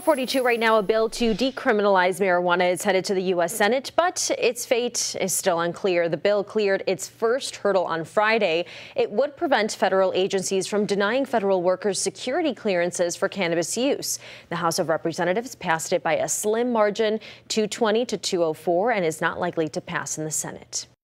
442 right now, a bill to decriminalize marijuana is headed to the U.S. Senate, but its fate is still unclear. The bill cleared its first hurdle on Friday. It would prevent federal agencies from denying federal workers security clearances for cannabis use. The House of Representatives passed it by a slim margin, 220 to 204, and is not likely to pass in the Senate.